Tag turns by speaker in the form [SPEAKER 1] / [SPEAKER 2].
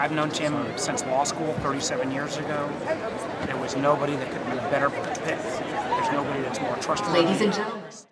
[SPEAKER 1] I've known Tim since law school 37 years ago. There was nobody that could be a better pick. There's nobody that's more trustworthy.
[SPEAKER 2] Ladies and gentlemen.